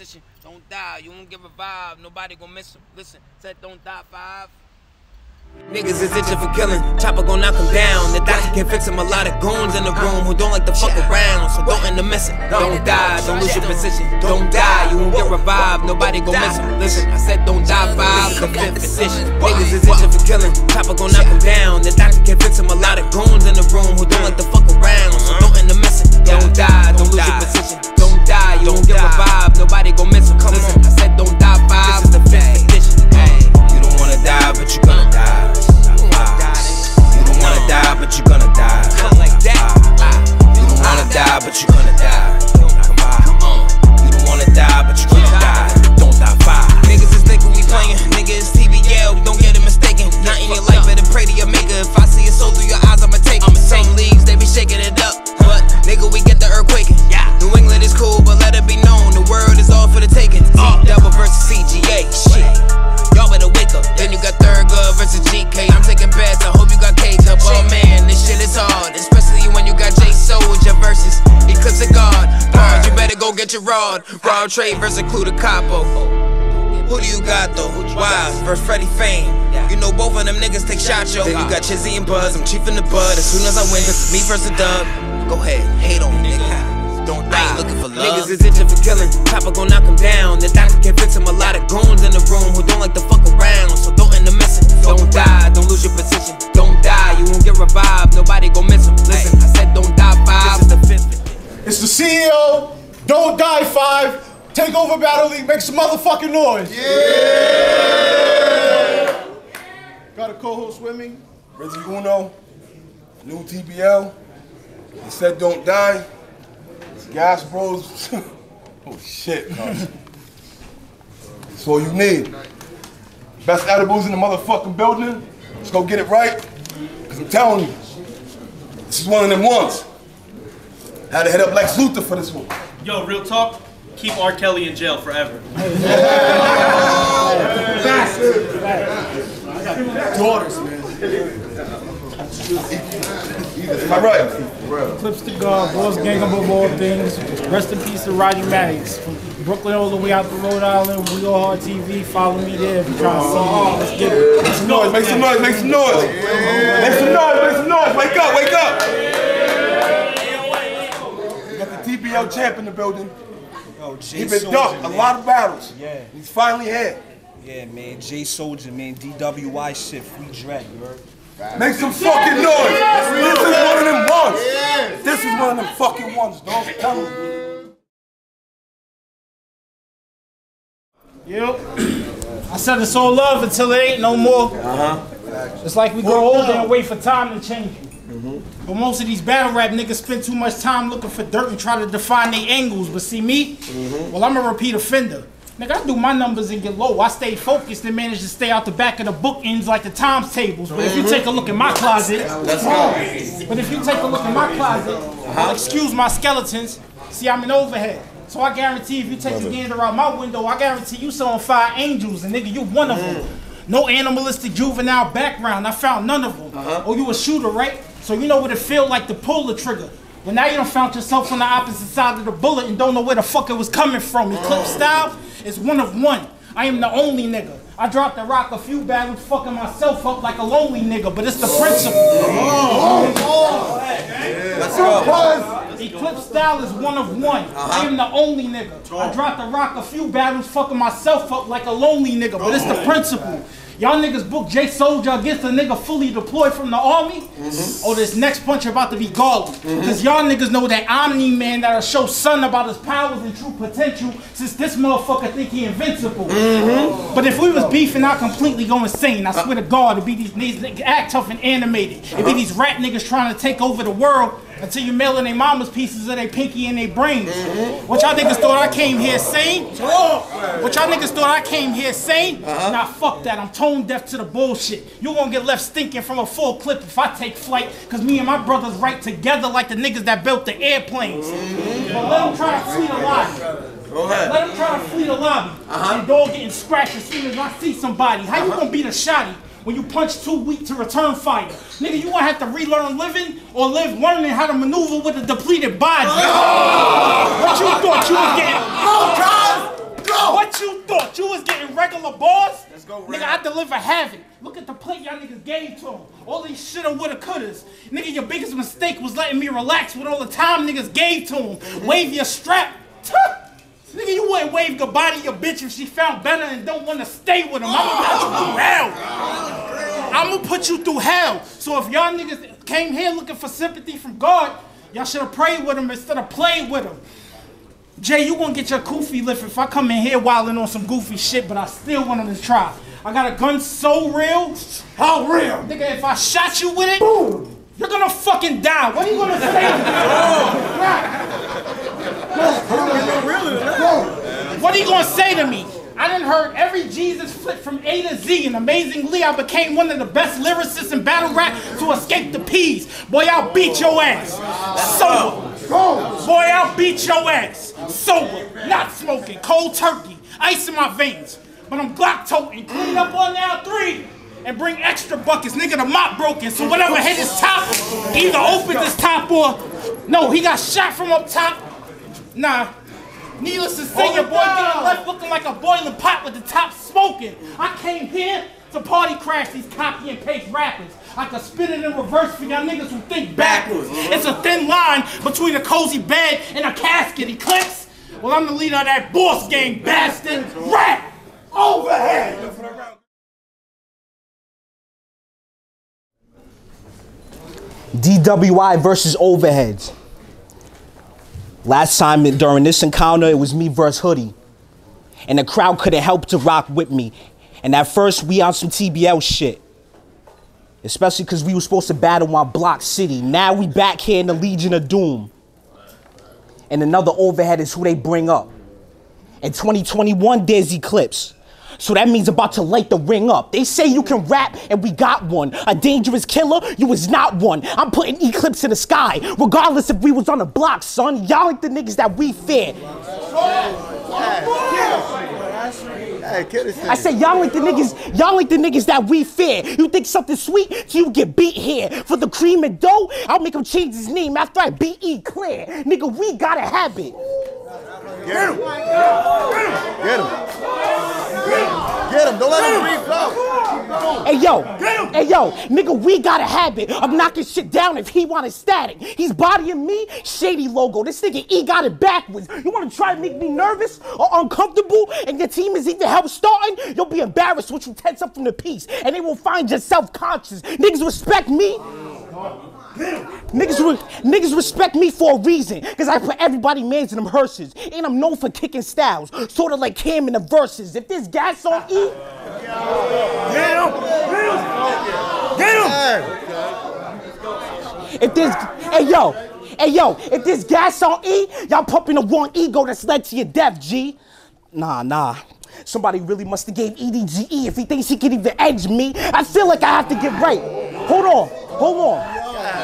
position, don't die. You won't get revived, nobody gon' miss him. Listen, said don't die five. Niggas is itching for killing, chopper gon' knock him down. The doctor can fix uh-huh. him. A lot of goons in the room who don't like to fuck around. So don't end the missing, don't die, don't lose your position, don't die. You won't get revived, nobody gon' miss him. Listen, I said don't die five, the fifth edition. Niggas is itching for killing, chopper gon' knock him down. The doctor can fix him. A lot of goons in the room who don't like to fuck around. So don't end the missing, don't die, don't lose your position, die. You won't get revived, nobody gon' miss him. Listen, I said don't die five, this is the fifth edition. You don't wanna die, but you gonna die. You don't wanna die, but you gonna die. You don't wanna die, but you gonna die. You don't wanna die, but you gonna die. Don't die five. Niggas is thinking we playing. Niggas TBL, don't get it mistaken. Not in your life, better pray to your maker. If I see a soul through your eyes, I'ma take it. Some leagues, they be shaking it up. Go get your rod. Raw trade versus Clue Capo. Who do you got though? Wise versus Freddie Fame. You know both of them niggas take shots, yo. Then you got Chizzy and Buzz. I'm chief in the bud. As soon as I win, cause it's me versus the dub. Go ahead, hate on me, nigga. Don't die. looking for love. Niggas is itching for killing. Chopper gon' knock him down. The doctor can fix him. A lot of goons in the room who don't like to fuck around. So don't end the missing. Don't die. Don't lose your position. Don't die. You won't get revived. Nobody gon' miss him. Listen, I said don't die five. This is the fifth. It's the CEO, Don't Die 5, Takeova Battle League, make some motherfucking noise. Yeah! Got a co-host with me. Rizzy Uno, new TBL. He said don't die. It's Gas Bros. oh shit. That's all you need. Best edibles in the motherfucking building. Let's go get it right. Cause I'm telling you, this is one of them ones. Had to head up Lexx Luthor for this one. Yo, real talk. Keep R. Kelly in jail forever. Daughters, man. Am I right? Clips to God, boss gang above all things. Rest in peace to Roddy Maddox. From Brooklyn all the way out to Rhode Island, We Go Hard TV. Follow me there if you're trying to see me. Let's get it. Make some noise, make some noise, make some noise. Make some noise, make some noise. Wake up, wake up. Got the champ in the building. Yo, Jay He been Soulja, ducked a lot of battles. Yeah. He's finally here. Yeah, man. Jae Soldier, man. DWI shit. Free dread, you heard? Make some fucking noise. This is one of them ones. This is one of them fucking ones, dog. I'm telling. Yep. I said it's all love until it ain't no more. Uh-huh. It's like we grow older and wait for time to change. But most of these battle rap niggas spend too much time looking for dirt and try to define their angles. But see me? Well, I'm a repeat offender. Nigga, I do my numbers and get low. I stay focused and manage to stay out the back of the bookends like the times tables. But if you take a look at my closet, but if you take a look at my closet, well, excuse my skeletons, see I'm an overhead. So I guarantee if you take a gander out my window, I guarantee you saw five angels, and nigga, you one of them. No animalistic juvenile background, I found none of them. Oh, you a shooter, right? So you know what it feel like to pull the trigger. But now you don't found yourself on the opposite side of the bullet and don't know where the fuck it was coming from. Eclipse style is one of one. I am the only nigga. I dropped the rock a few battles, fucking myself up like a lonely nigga, but it's the principle. Let's go. Eclipse style is one of one. I am the only nigga. I dropped the rock a few battles, fucking myself up like a lonely nigga, but it's the principle. Y'all niggas book Jae Soldier against a nigga fully deployed from the army. Mm-hmm. Oh, this next punch about to be godly. Mm-hmm. Cause y'all niggas know that Omni Man that'll show son about his powers and true potential since this motherfucker think he invincible. Mm-hmm. But if we was beefing, I'd completely go insane. I swear to God, it'd be these niggas act tough and animated. It'd be uh-huh. these rat niggas trying to take over the world until you mailing their mama's pieces of their pinky and their brains. Mm-hmm. What y'all niggas thought I came here saying? What y'all niggas thought I came here saying? Uh-huh. Nah, fuck that. I'm tone deaf to the bullshit. You gonna get left stinking from a full clip if I take flight, cause me and my brothers right together like the niggas that built the airplanes. Mm-hmm. But let them try to flee the lobby. Go Let them try to flee the lobby. Uh-huh. And dog getting scratched as soon as I see somebody. How you uh-huh. gonna be the shotty when you punch too weak to return fire. Nigga, you gonna have to relearn living or live learning how to maneuver with a depleted body. What you thought you was getting? Go, go! What you thought you was getting regular bars? Let's go, Nigga, I deliver havoc. Look at the plate y'all niggas gave to him. All these shoulda, woulda, couldas. Nigga, your biggest mistake was letting me relax with all the time niggas gave to him. Wave your strap. Nigga, you wouldn't wave goodbye to your bitch if she found better and don't want to stay with him. I'ma put you through hell. I'ma put you through hell. So if y'all niggas came here looking for sympathy from God, y'all should have prayed with him instead of played with him. Jae, you gonna get your goofy lift if I come in here wilding on some goofy shit, but I still want him to try. I got a gun so real. How real? Nigga, if I shot you with it, you're gonna fucking die. What are you gonna say? What are you gonna say to me? I didn't heard every Jesus flip from A to Z, and amazingly, I became one of the best lyricists in battle rap to escape the peas. Boy, I'll beat your ass. Sober. Boy, I'll beat your ass. Sober. Not smoking. Cold turkey. Ice in my veins. But I'm Glock toting. Clean up on now three. And bring extra buckets. Nigga, the mop broken. So whatever hit his top, either open his top or. No, he got shot from up top. Nah. Needless to say, your boy getting oh, left looking like a boiling pot with the top smoking. I came here to party crash these copy and paste rappers. I could spit it in reverse for y'all niggas who think backwards. Uh-huh. It's a thin line between a cozy bed and a casket. Eclipse? Well, I'm the leader of that boss gang, bastard. Rap! Overhead! DWI versus Overheads. Last time during this encounter, it was me versus Hoodie. And the crowd couldn't help to rock with me. And at first, we on some TBL shit. Especially because we were supposed to battle on Block City. Now we back here in the Legion of Doom. And another overhead is who they bring up. In 2021, there's Eclipse. So that means about to light the ring up. They say you can rap, and we got one. A dangerous killer, you was not one. I'm putting Eclipse in the sky, regardless if we was on the block, son. Y'all ain't the niggas that we fear. I said, y'all ain't the niggas, y'all ain't the niggas that we fear. You think something sweet, you get beat here. For the cream and dough, I'll make him change his name after I beat E clear. Nigga, we got a habit. Get him. Get him. Get him. Don't let him breathe. Go. Hey yo, hey yo, nigga, we got a habit of knocking shit down if he wanted static. He's bodying me, shady logo. This nigga E got it backwards. You wanna try to make me nervous or uncomfortable and your team is even help starting? You'll be embarrassed once you tense up from the piece and they will find you self-conscious. Niggas respect me. Niggas, re- niggas respect me for a reason, cause I put everybody mans in them hearses, and I'm known for kicking styles, sorta like Cam in the verses. If this gas on E, get him, get him, get him. if there's, hey yo, hey yo, if this gas on E, y'all pumping the wrong ego that's led to your death, G. Nah, nah. Somebody really must have gave EDGE if he thinks he can even edge me. I feel like I have to get right. Hold on, hold on.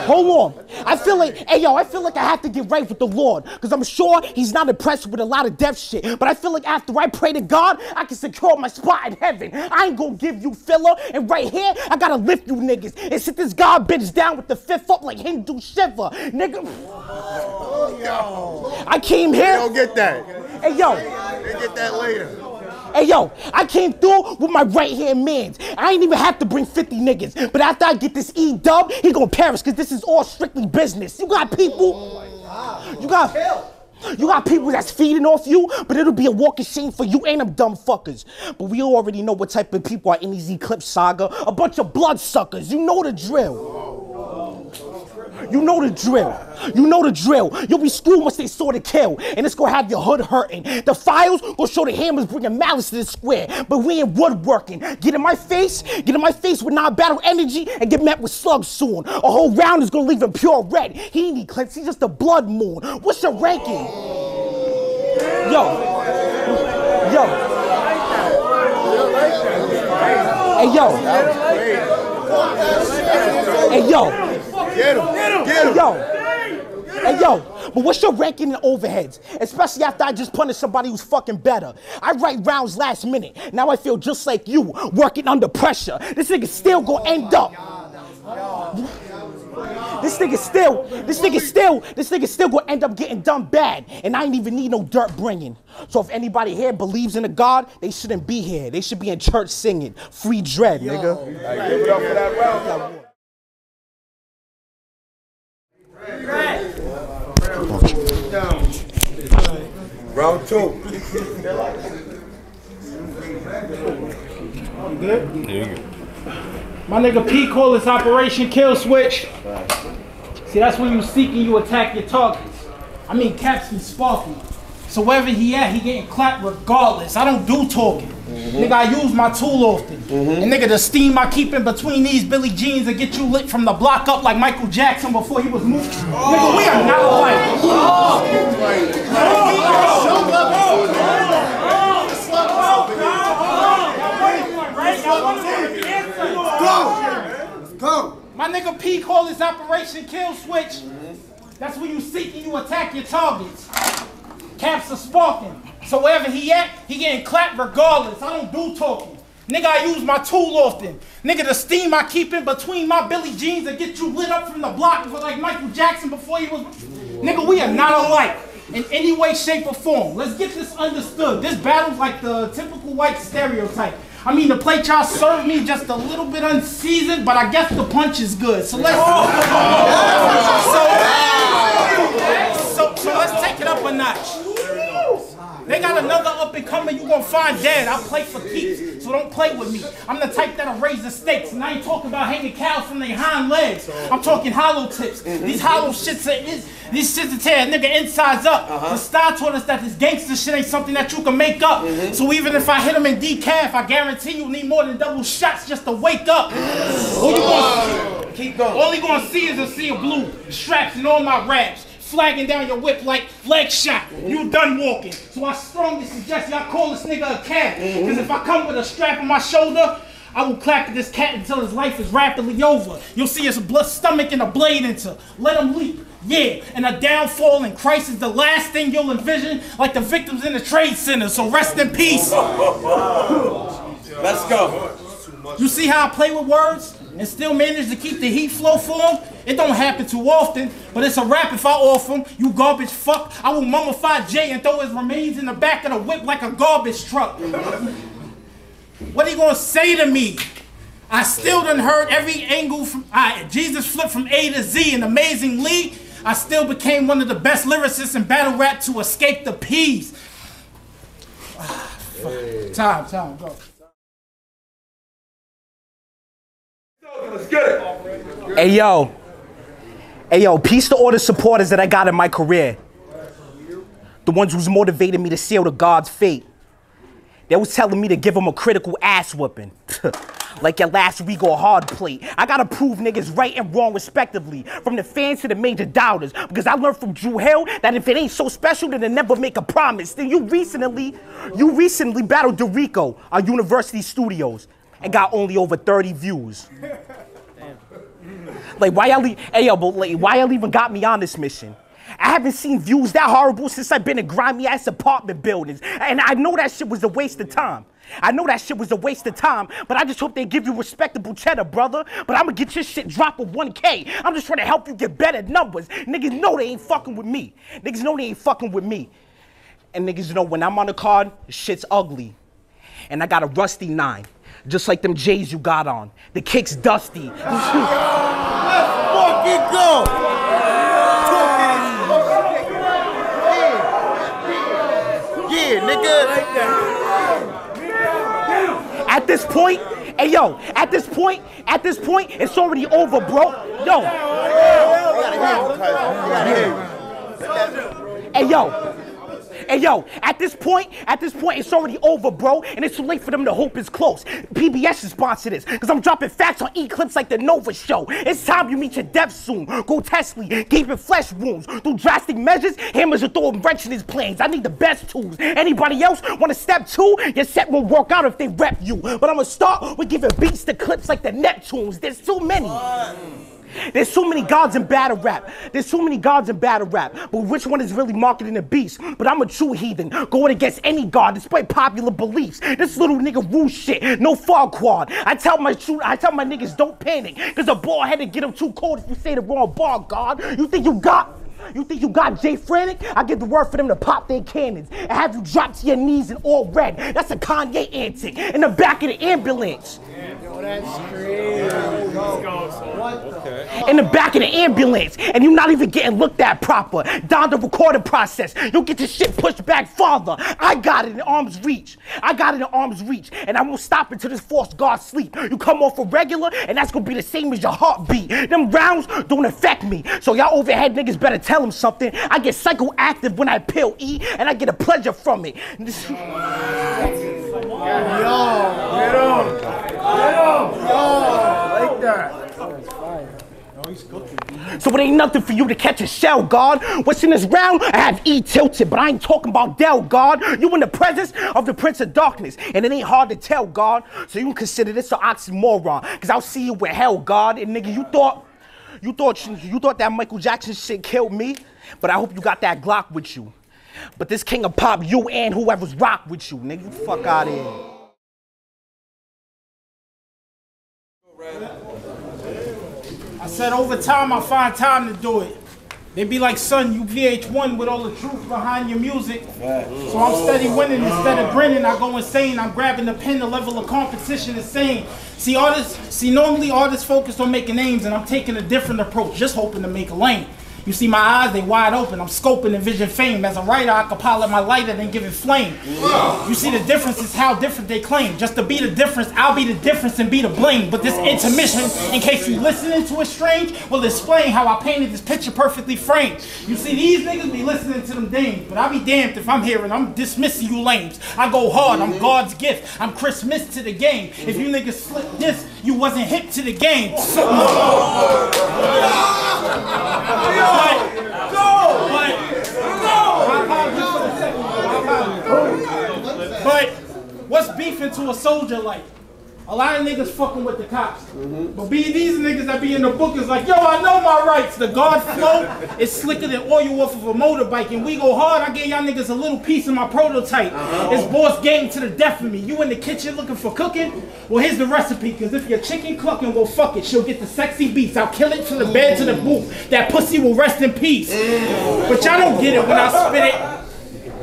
Hold on. I feel like, hey yo, I feel like I have to get right with the Lord. Because I'm sure he's not impressed with a lot of death shit. But I feel like after I pray to God, I can secure my spot in heaven. I ain't gonna give you filler. And right here, I gotta lift you niggas and sit this God bitch down with the fifth up like Hindu Shiva. Nigga. Oh, yo. I came here. Don't get that. Hey yo. They get that later. Hey yo, I came through with my right hand mans. I ain't even have to bring 50 niggas. But after I get this E dub, he gonna perish because this is all strictly business. You got people. You got. You got people that's feeding off you, but it'll be a walking shame for you and them dumb fuckers. But we already know what type of people are in these Eclipse saga. A bunch of bloodsuckers. You know the drill. You know the drill. You know the drill. You'll be screwed once they saw the kill. And it's gonna have your hood hurting. The files will show the hammers bringing malice to the square. But we ain't woodworking. Get in my face, get in my face with non-battle energy, and get met with slugs soon. A whole round is gonna leave him pure red. He ain't Eclipse, he's just a blood moon. What's your ranking? Yo. Yo. Hey yo. Hey yo. Get him. Get him. Get him! Hey yo. Hey yo, but what's your ranking in overheads? Especially after I just punished somebody who's fucking better. I write rounds last minute. Now I feel just like you, working under pressure. This nigga still gonna end up. This nigga still, this nigga still, this nigga still gonna end up getting done bad. And I ain't even need no dirt bringing. So if anybody here believes in a God, they shouldn't be here. They should be in church singing. Free dread, nigga. Give it up for that round. Round two. My nigga P call this Operation Kill Switch. See, that's when you seek and you attack your targets. I mean, Caps be sparking. So wherever he at, he getting clapped regardless. I don't do talking. Mm-hmm. Nigga, I use my tool often. Mm-hmm. And nigga, the steam I keep in between these Billy Jeans and get you lit from the block up like Michael Jackson before he was moved. Nigga, we are not oh. alike. Oh. Go. My nigga P call this Operation Kill Switch. Mm-hmm. That's when you seek and you attack your targets. Caps are sparking. So wherever he at, he getting clapped regardless. I don't do talking. Nigga, I use my tool often. Nigga, the steam I keep in between my Billy jeans that get you lit up from the block for like Michael Jackson before he was. Nigga, we are not alike in any way, shape, or form. Let's get this understood. This battle's like the typical white stereotype. I mean, the plate y'all served me just a little bit unseasoned, but I guess the punch is good. So let's. Oh. so, They got another up and coming you gonna find dead. I play for keeps, so don't play with me. I'm the type that'll raise the stakes, and I ain't talking about hanging cows from their hind legs. I'm talking hollow tips. These hollow shits are is, these shits are tear a nigga insides up. Uh-huh. The star taught us that this gangster shit ain't something that you can make up. Mm-hmm. So even if I hit him in decaf, I guarantee you'll need more than double shots just to wake up. All you gonna, Keep going. all you gonna see is a sea of blue straps and all my raps. Flagging down your whip like leg shot. Mm-hmm. You done walking. So I strongly suggest y'all call this nigga a cat. Mm-hmm. Cause if I come with a strap on my shoulder, I will clap at this cat until his life is rapidly over. You'll see his blood stomach and a blade into. Let him leap. Yeah, and a downfall in Christ is the last thing you'll envision, like the victims in the trade center. So rest in peace. Let's go. You see how I play with words and still manage to keep the heat flow for him? It don't happen too often, but it's a rap if I offer him. You garbage fuck. I will mummify Jae and throw his remains in the back of the whip like a garbage truck. What are you gonna say to me? I still done heard every angle from I, Jesus flipped from A to Z and amazingly, I still became one of the best lyricists in battle rap to escape the peas. Ah, fuck. Time, time, go. Let's get it. Hey yo, hey yo, peace to all the supporters that I got in my career. The ones who's motivated me to seal the God's fate. They was telling me to give them a critical ass whooping. like your last week or hard plate. I gotta prove niggas right and wrong respectively. From the fans to the major doubters. Because I learned from Drew Hill that if it ain't so special, then they never make a promise. Then you recently, you recently battled Dorico on University Studios and got only over 30 views. Like why y'all, hey but like, why y'all even got me on this mission? I haven't seen views that horrible since I've been in grimy ass apartment buildings, and I know that shit was a waste of time. I know that shit was a waste of time, but I just hope they give you respectable cheddar, brother. But I'ma get your shit dropped with 1K. I'm just trying to help you get better numbers. Niggas know they ain't fucking with me. Niggas know they ain't fucking with me. And niggas know when I'm on the card, shit's ugly. And I got a rusty nine, just like them J's you got on. The kick's dusty. Fucking go. Yeah, nigga. At this point, hey yo, at this point, at this point, it's already over, bro. Yo, hey yo. Hey yo, at this point, at this point, it's already over, bro, and it's too late for them to hope it's close. PBS should sponsor this, cause I'm dropping facts on E-clips like the Nova Show. It's time you meet your death soon. Go Tesla, gaping flesh wounds. Do drastic measures, hammers are throwing wrench in his planes. I need the best tools. Anybody else want to step two? Your set won't work out if they rep you. But I'ma start with giving beats to clips like the Neptunes. There's too many. There's so many gods in battle rap. There's so many gods in battle rap. But which one is really marketing the beast? But I'm a true heathen, going against any god despite popular beliefs. This little nigga rule shit, no Farquaad. I tell my true, I tell my niggas don't panic, cause a ball had to get them too cold if you say the wrong bar, God. You think you got you think you got Jae Frantic? I give the word for them to pop their cannons and have you drop to your knees in all red. That's a Kanye antic in the back of the ambulance. That's crazy. In the back of the ambulance, and you're not even getting looked at proper. Down the recording process, you'll get your shit pushed back farther. I got it in arm's reach. I got it in arm's reach, and I won't stop until this force guard sleep. You come off a regular, and that's gonna be the same as your heartbeat. Them rounds don't affect me, so y'all overhead niggas better tell them something. I get psychoactive when I pill E, and I get a pleasure from it. This- So it ain't nothing for you to catch a shell, God. What's in this round? I have E tilted, but I ain't talking about Dell, God. You in the presence of the Prince of Darkness, and it ain't hard to tell, God. So you can consider this an oxymoron, cause I'll see you with hell, God. And nigga, you thought, you thought, you thought that Michael Jackson shit killed me, but I hope you got that Glock with you. But this King of Pop, you and whoever's rock with you, nigga, fuck out of here. I said over time I find time to do it. They be like, son, you VH1 with all the truth behind your music. So I'm steady winning instead of grinning. I go insane. I'm grabbing the pen. The level of competition is insane. See artists, see normally artists focused on making names, and I'm taking a different approach, just hoping to make a lane. You see my eyes, they wide open. I'm scoping and vision fame. As a writer, I can pilot my lighter and give it flame. You see the difference is how different they claim. Just to be the difference, I'll be the difference and be the blame. But this intermission, in case you listening to it strange, will explain how I painted this picture perfectly framed. You see, these niggas be listening to them dames, but I'll be damned if I'm and I'm dismissing you lames. I go hard, I'm God's gift. I'm Christmas to the game. If you niggas slip this, you wasn't hip to the game. But, what's beefing to a soldier like? A lot of niggas fucking with the cops. Mm-hmm. But be these niggas that be in the book is like, yo, I know my rights. The guard flow is slicker than oil off of a motorbike. And we go hard, I gave y'all niggas a little piece of my prototype. Uh-huh. It's boss game to the death of me. You in the kitchen looking for cooking? Well, here's the recipe. Cause if your chicken clucking, well, fuck it. She'll get the sexy beats. I'll kill it from the bed to the booth. That pussy will rest in peace. But y'all don't get it when I spit it.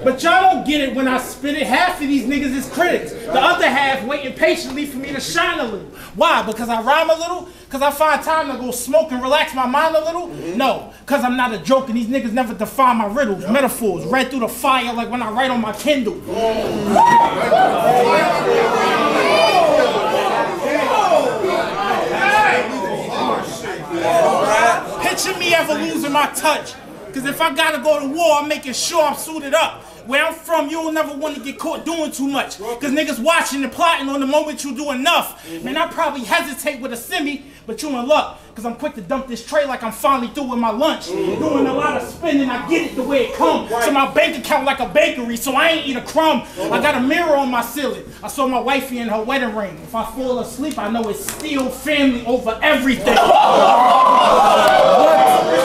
But y'all don't get it when I spit it. Half of these niggas is critics. The other half waiting patiently for me to shine a little. Why? Because I rhyme a little? Because I find time to go smoke and relax my mind a little? Mm-hmm. No, because I'm not a joke and these niggas never define my riddles, metaphors, read through the fire like when I write on my Kindle. Picture me ever losing my touch. Cause if I gotta go to war, I'm making sure I'm suited up. Where I'm from, you'll never want to get caught doing too much. Cause niggas watching and plotting on the moment you do enough. Mm-hmm. Man, I probably hesitate with a semi, but you in luck. Cause I'm quick to dump this tray like I'm finally through with my lunch. Mm-hmm. Doing a lot of spending, I get it the way it comes. So my bank account like a bakery, so I ain't eat a crumb. I uh-huh. got a mirror on my ceiling. I saw my wifey in her wedding ring. If I fall asleep, I know it's still family over everything.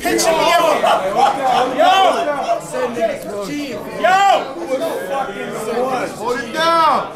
Picture me ever. Yo! Yo! Hold it down.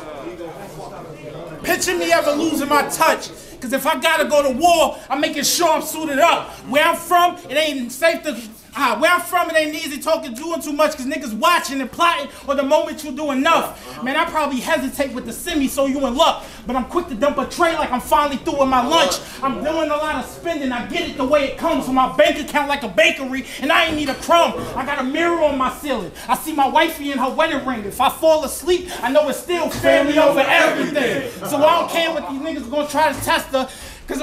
Picture me ever losing my touch. Cause if I gotta go to war, I'm making sure I'm suited up. Where I'm from, it ain't safe to. Ah, where I'm from, it ain't easy talking, doing too much, cause niggas watching and plotting or the moment you do enough. Man, I probably hesitate with the semi, so you in luck. But I'm quick to dump a tray like I'm finally through with my lunch. I'm doing a lot of spending, I get it the way it comes from my bank account like a bakery, and I ain't need a crumb. I got a mirror on my ceiling. I see my wifey in her wedding ring. If I fall asleep, I know it's still family over everything. So I don't care what these niggas gonna try to test her, cause.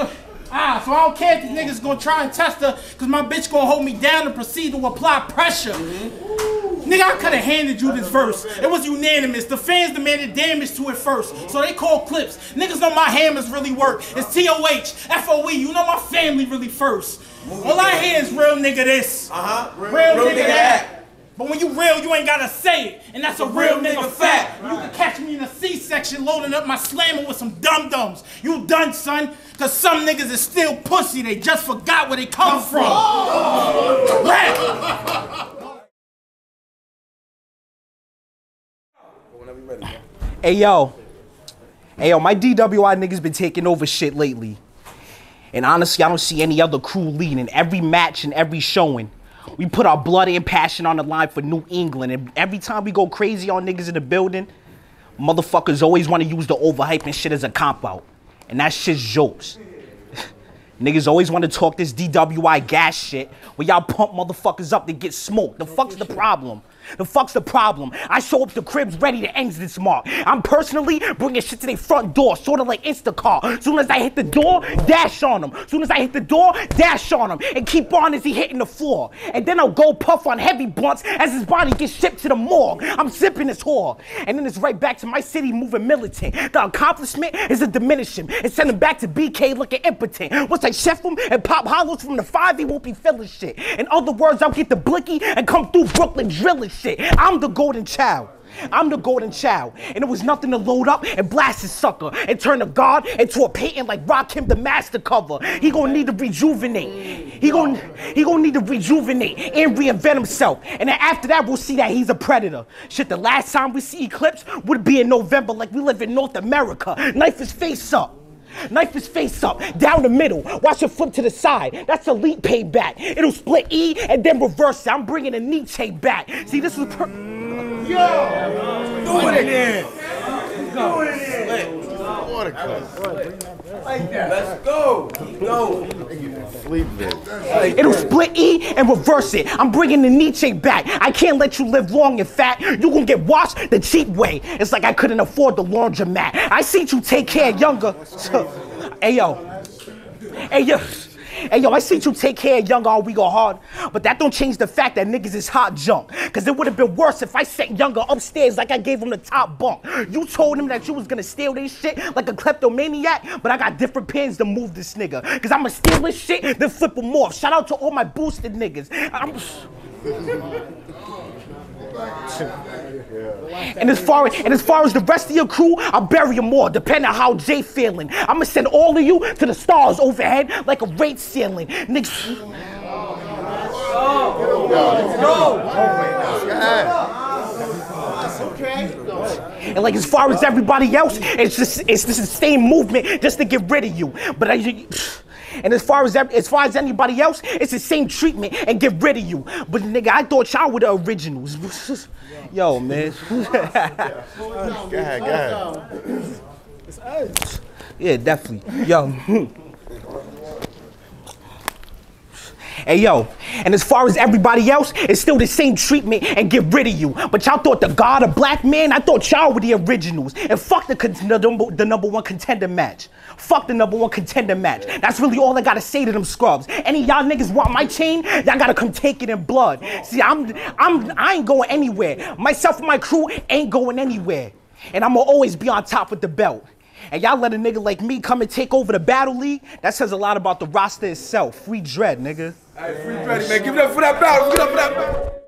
Ah, so I don't care if these niggas gonna try and test her, cause my bitch gonna hold me down and proceed to apply pressure. Nigga, I could have handed you this verse. It was unanimous. The fans demanded damage to it first. So they called clips. Niggas know my hammers really work. It's TOH, F-O-E. You know my family really first. All I hear is real nigga this. Uh-huh. Real, nigga, that. But when you real, you ain't gotta say it. And that's a real, nigga, fact. You can catch me in a C-section loading up my slammer with some dum-dums. You done, son. Cause some niggas is still pussy. They just forgot where they come from. Rap. Hey yo, hey yo, my DWI niggas been taking over shit lately. And honestly, I don't see any other crew leading every match and every showing. We put our blood and passion on the line for New England, and every time we go crazy on niggas in the building, motherfuckers always want to use the overhyping shit as a cop out. And that shit's jokes. Niggas always want to talk this DWI gas shit where y'all pump motherfuckers up to get smoked. The fuck's the problem? The fuck's the problem? I show up to cribs ready to end this mark. I'm personally bringing shit to their front door, sort of like Instacart. Soon as I hit the door, dash on them. Soon as I hit the door, dash on him. And keep on as he hitting the floor. And then I'll go puff on heavy blunts as his body gets shipped to the morgue. I'm zipping this whore. And then it's right back to my city moving militant. The accomplishment is a diminishing. And send him back to BK looking impotent. Once I chef him and pop hollows from the five, he won't be feeling shit. In other words, I'll get the blicky and come through Brooklyn drilling shit. I'm the golden child. I'm the golden child. And it was nothing to load up and blast his sucker and turn a god into a patent like Rakim the master cover. He gonna need to rejuvenate. He gonna he gonna need to rejuvenate and reinvent himself. And then after that, we'll see that he's a predator. Shit, the last time we see Eclipse would be in November, like we live in North America. Knife his face up. Knife his face up, down the middle. Watch it flip to the side. That's elite payback. It'll split E and then reverse it. I'm bringing a Nietzsche back. See, this is per- Let's go. Keep going. It'll split E and reverse it. I'm bringing the Nietzsche back. I can't let you live long and fat. You gonna get washed the cheap way. It's like I couldn't afford the laundromat. I see you take care of younger. hey yo. Hey yo. Hey yo, I seen you take care of younger all we go hard, but that don't change the fact that niggas is hot junk. Cause it would have been worse if I sent younger upstairs like I gave him the top bunk. You told him that you was gonna steal this shit like a kleptomaniac, but I got different pins to move this nigga. Cause I'ma steal this shit, then flip him off. Shout out to all my boosted niggas. I'm And as far as and as far as the rest of your crew, I'll bury them all, depending on how Jae feeling. I'ma send all of you to the stars overhead like a rate ceiling. Niggas. And like as far as everybody else, it's just it's just the same movement just to get rid of you. But I and as far as as far as anybody else, it's the same treatment and get rid of you. But nigga, I thought y'all were the originals. Yo, man. Go ahead, go ahead. Yeah, definitely. Yo. Hey yo, and as far as everybody else, it's still the same treatment and get rid of you. But y'all thought the God of black man, I thought y'all were the originals. And fuck the, con- the, number, the number one contender match. Fuck the number one contender match. That's really all I gotta say to them scrubs. Any y'all niggas want my chain, y'all gotta come take it in blood. See, I'm, I'm, I ain't going anywhere. Myself and my crew ain't going anywhere. And I'ma always be on top with the belt. And y'all let a nigga like me come and take over the battle league, that says a lot about the roster itself. Free dread, nigga. Free ready, man. Give it up for that battle. Give it up for that battle.